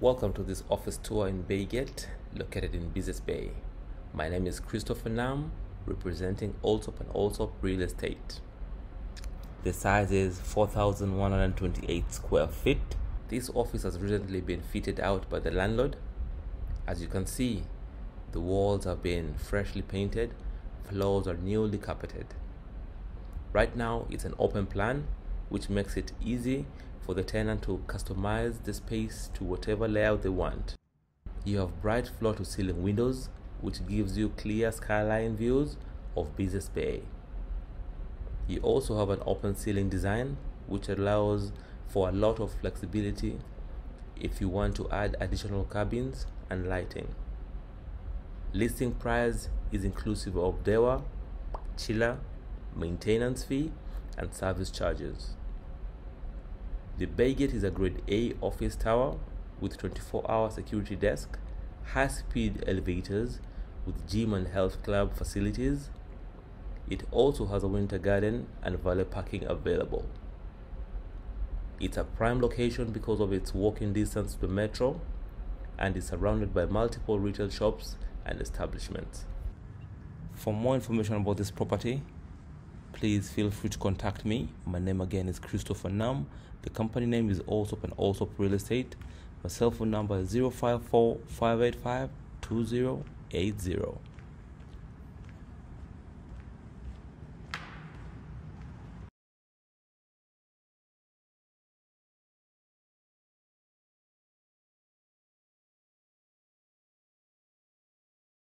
Welcome to this office tour in Baygate, located in Business Bay. My name is Christopher Nam, representing Allsopp and Allsopp Real Estate. The size is 4,128 square feet. This office has recently been fitted out by the landlord. As you can see, the walls have been freshly painted, floors are newly carpeted. Right now, it's an open plan, which makes it easy for the tenant to customize the space to whatever layout they want. You have bright floor to ceiling windows, which gives you clear skyline views of Business Bay. You also have an open ceiling design, which allows for a lot of flexibility if you want to add additional cabins and lighting. Listing price is inclusive of DEWA, chiller, maintenance fee, and service charges. The Baygate is a grade A office tower with 24 hour security desk, high speed elevators with gym and health club facilities. It also has a winter garden and valet parking available. It's a prime location because of its walking distance to the metro and is surrounded by multiple retail shops and establishments. For more information about this property, please feel free to contact me. My name again is Christopher Nam. The company name is Allsopp and Allsopp Real Estate. My cell phone number is 054 585 2080.